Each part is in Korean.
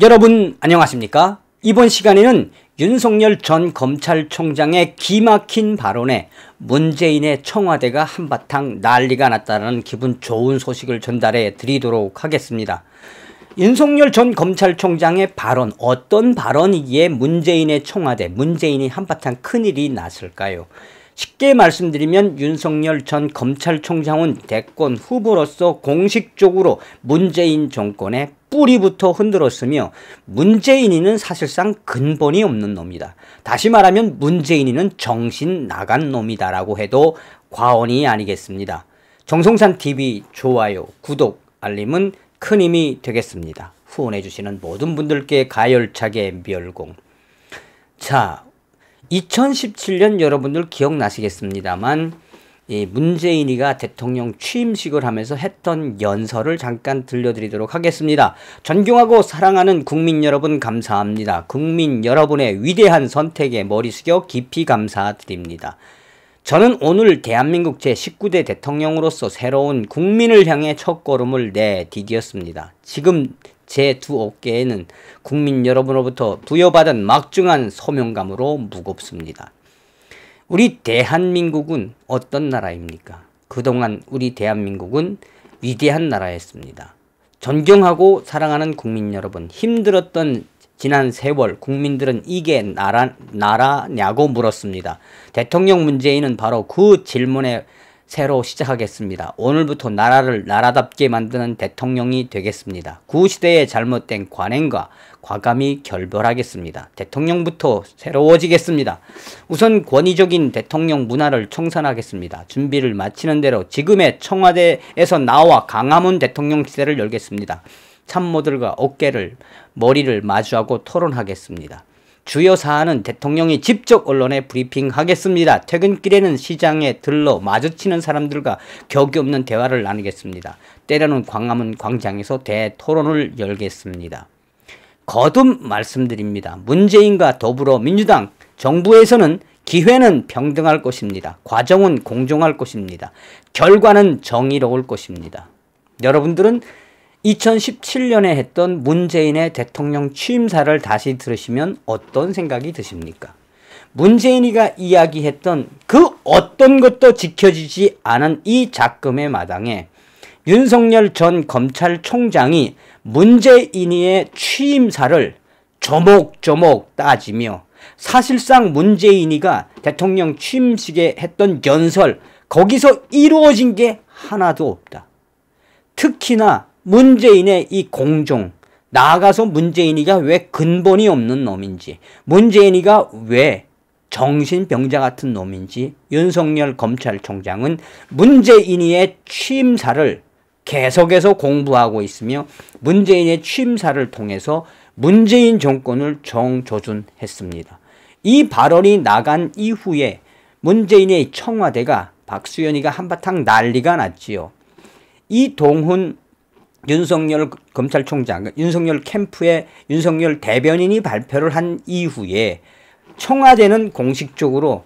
여러분 안녕하십니까? 이번 시간에는 윤석열 전 검찰총장의 기막힌 발언에 문재인의 청와대가 한바탕 난리가 났다는 기분 좋은 소식을 전달해 드리도록 하겠습니다. 윤석열 전 검찰총장의 발언 어떤 발언이기에 문재인의 청와대 문재인이 한바탕 큰일이 났을까요? 쉽게 말씀드리면 윤석열 전 검찰총장은 대권 후보로서 공식적으로 문재인 정권의 뿌리부터 흔들었으며 문재인이는 사실상 근본이 없는 놈이다. 다시 말하면 문재인이는 정신 나간 놈이다라고 해도 과언이 아니겠습니다. 정성산 TV 좋아요, 구독, 알림은 큰 힘이 되겠습니다. 후원해주시는 모든 분들께 가열차게 멸공. 자, 2017년 여러분들 기억나시겠습니다만 이 문재인이가 대통령 취임식을 하면서 했던 연설을 잠깐 들려드리도록 하겠습니다. 존경하고 사랑하는 국민 여러분 감사합니다. 국민 여러분의 위대한 선택에 머리 숙여 깊이 감사드립니다. 저는 오늘 대한민국 제19대 대통령으로서 새로운 국민을 향해 첫걸음을 내디뎠습니다. 지금 제 두 어깨에는 국민 여러분으로부터 부여받은 막중한 소명감으로 무겁습니다. 우리 대한민국은 어떤 나라입니까? 그동안 우리 대한민국은 위대한 나라였습니다. 존경하고 사랑하는 국민 여러분, 힘들었던 지난 세월 국민들은 이게 나라, 나라냐고 물었습니다. 대통령 문재인은 바로 그 질문에 새로 시작하겠습니다. 오늘부터 나라를 나라답게 만드는 대통령이 되겠습니다. 구시대의 잘못된 관행과 과감히 결별하겠습니다. 대통령부터 새로워지겠습니다. 우선 권위적인 대통령 문화를 청산하겠습니다. 준비를 마치는 대로 지금의 청와대에서 나와 강화문 대통령 시대를 열겠습니다. 참모들과 어깨를 머리를 마주하고 토론하겠습니다. 주요 사안은 대통령이 직접 언론에 브리핑하겠습니다. 퇴근길에는 시장에 들러 마주치는 사람들과 격이 없는 대화를 나누겠습니다. 때로는 광화문 광장에서 대토론을 열겠습니다. 거듭 말씀드립니다. 문재인과 더불어민주당 정부에서는 기회는 평등할 것입니다. 과정은 공정할 것입니다. 결과는 정의로울 것입니다. 여러분들은 2017년에 했던 문재인의 대통령 취임사를 다시 들으시면 어떤 생각이 드십니까? 문재인이가 이야기했던 그 어떤 것도 지켜지지 않은 이 작금의 마당에 윤석열 전 검찰총장이 문재인이의 취임사를 조목조목 따지며 사실상 문재인이가 대통령 취임식에 했던 연설 거기서 이루어진 게 하나도 없다. 특히나 문재인의 이 공종 나아가서 문재인이가 왜 근본이 없는 놈인지 문재인이가 왜 정신병자 같은 놈인지 윤석열 검찰총장은 문재인이의 취임사를 계속해서 공부하고 있으며 문재인의 취임사를 통해서 문재인 정권을 정조준했습니다. 이 발언이 나간 이후에 문재인의 청와대가 박수현이가 한바탕 난리가 났지요. 이동훈 윤석열 검찰총장, 윤석열 캠프의 윤석열 대변인이 발표를 한 이후에 청와대는 공식적으로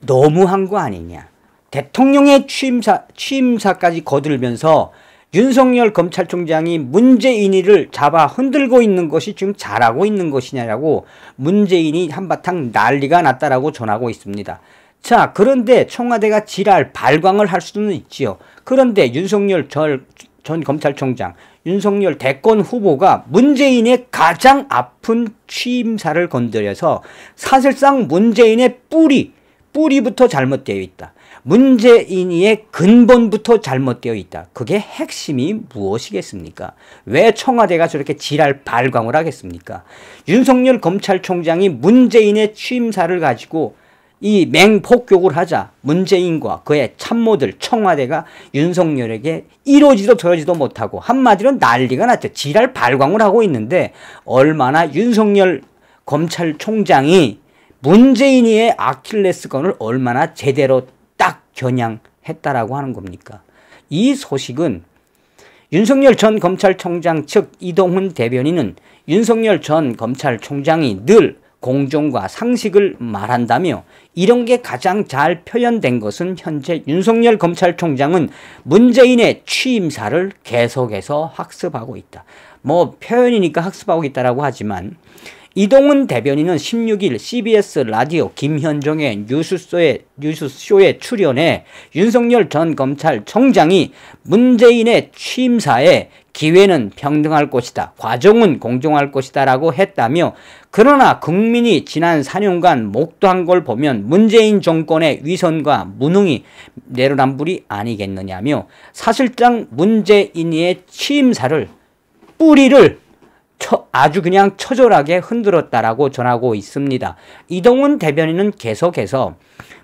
너무한 거 아니냐. 대통령의 취임사, 취임사까지 거들면서 윤석열 검찰총장이 문재인이를 잡아 흔들고 있는 것이 지금 잘하고 있는 것이냐라고 문재인이 한바탕 난리가 났다라고 전하고 있습니다. 자, 그런데 청와대가 지랄 발광을 할 수는 있지요. 그런데 윤석열 전, 전 검찰총장, 윤석열 대권 후보가 문재인의 가장 아픈 취임사를 건드려서 사실상 문재인의 뿌리, 뿌리부터 잘못되어 있다. 문재인의 근본부터 잘못되어 있다. 그게 핵심이 무엇이겠습니까? 왜 청와대가 저렇게 지랄 발광을 하겠습니까? 윤석열 검찰총장이 문재인의 취임사를 가지고 이 맹폭격을 하자 문재인과 그의 참모들 청와대가 윤석열에게 이러지도 저러지도 못하고 한마디로 난리가 났죠. 지랄 발광을 하고 있는데 얼마나 윤석열 검찰총장이 문재인의 아킬레스건을 얼마나 제대로 딱 겨냥했다라고 하는 겁니까? 이 소식은 윤석열 전 검찰총장 측 이동훈 대변인은 윤석열 전 검찰총장이 늘 공정과 상식을 말한다며 이런 게 가장 잘 표현된 것은 현재 윤석열 검찰총장은 문재인의 취임사를 계속해서 학습하고 있다. 뭐 표현이니까 학습하고 있다라고 하지만 이동훈 대변인은 16일 CBS 라디오 김현정의 뉴스쇼에, 뉴스쇼에 출연해 윤석열 전 검찰총장이 문재인의 취임사에 기회는 평등할 것이다. 과정은 공정할 것이다. 라고 했다며 그러나 국민이 지난 4년간 목도한 걸 보면 문재인 정권의 위선과 무능이 내로남불이 아니겠느냐며 사실상 문재인의 취임사를 뿌리를 처, 아주 그냥 처절하게 흔들었다라고 전하고 있습니다. 이동훈 대변인은 계속해서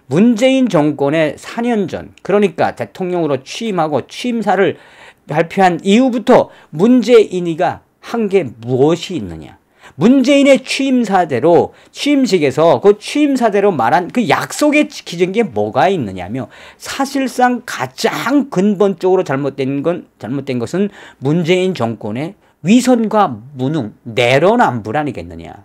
문재인 정권의 4년 전 그러니까 대통령으로 취임하고 취임사를 발표한 이후부터 문재인이가 한 게 무엇이 있느냐. 문재인의 취임사대로 취임식에서 그 취임사대로 말한 그 약속에 지키는 게 뭐가 있느냐며 사실상 가장 근본적으로 잘못된 건 잘못된 것은 문재인 정권의 위선과 무능, 내로남불 아니겠느냐.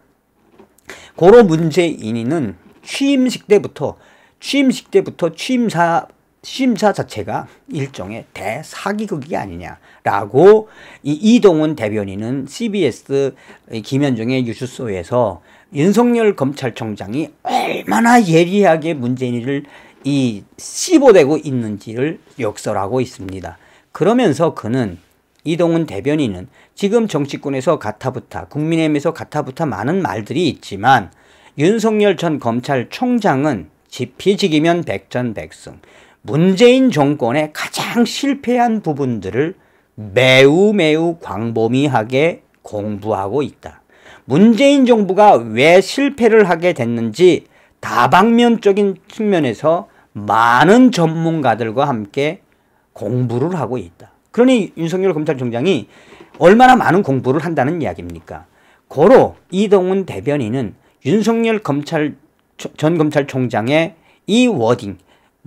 고로 문재인이는 취임식 때부터 취임식 때부터 취임사 취임사 자체가 일종의 대사기극이 아니냐라고 이 이동훈 대변인은 CBS 김현정의 뉴스쇼에서 윤석열 검찰총장이 얼마나 예리하게 문재인을 이 씹어대고 있는지를 역설하고 있습니다. 그러면서 그는 이동훈 대변인은 지금 정치권에서 가타부타, 국민의힘에서 가타부타 많은 말들이 있지만 윤석열 전 검찰총장은 지피지기면 백전백승. 문재인 정권의 가장 실패한 부분들을 매우 매우 광범위하게 공부하고 있다. 문재인 정부가 왜 실패를 하게 됐는지 다방면적인 측면에서 많은 전문가들과 함께 공부를 하고 있다. 그러니 윤석열 검찰총장이 얼마나 많은 공부를 한다는 이야기입니까? 고로 이동훈 대변인은 윤석열 검찰 전 검찰총장의 이 워딩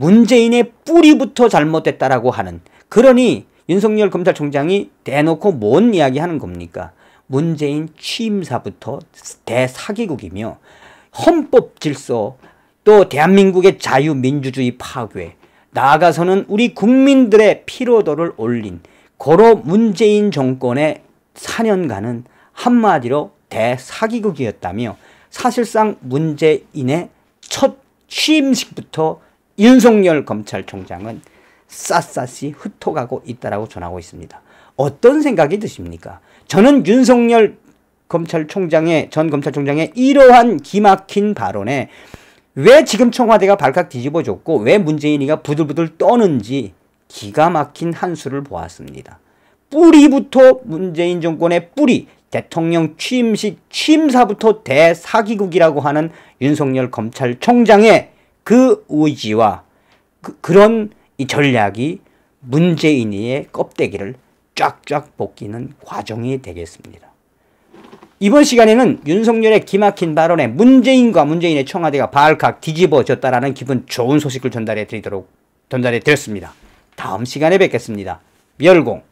문재인의 뿌리부터 잘못됐다라고 하는 그러니 윤석열 검찰총장이 대놓고 뭔 이야기 하는 겁니까? 문재인 취임사부터 대사기국이며 헌법 질서 또 대한민국의 자유민주주의 파괴 나아가서는 우리 국민들의 피로도를 올린 고로 문재인 정권의 4년간은 한마디로 대사기극이었다며 사실상 문재인의 첫 취임식부터 윤석열 검찰총장은 샅샅이 흩어가고 있다라고 전하고 있습니다. 어떤 생각이 드십니까? 저는 윤석열 검찰총장의 전 검찰총장의 이러한 기막힌 발언에 왜 지금 청와대가 발칵 뒤집어졌고 왜 문재인이가 부들부들 떠는지 기가 막힌 한 수를 보았습니다. 뿌리부터 문재인 정권의 뿌리 대통령 취임식 취임사부터 대사기국이라고 하는 윤석열 검찰총장의 그 의지와 그, 이 전략이 문재인의 껍데기를 쫙쫙 벗기는 과정이 되겠습니다. 이번 시간에는 윤석열의 기막힌 발언에 문재인과 문재인의 청와대가 발칵 뒤집어졌다라는 기분 좋은 소식을 전달해 드리도록 전달해 드렸습니다. 다음 시간에 뵙겠습니다. 멸공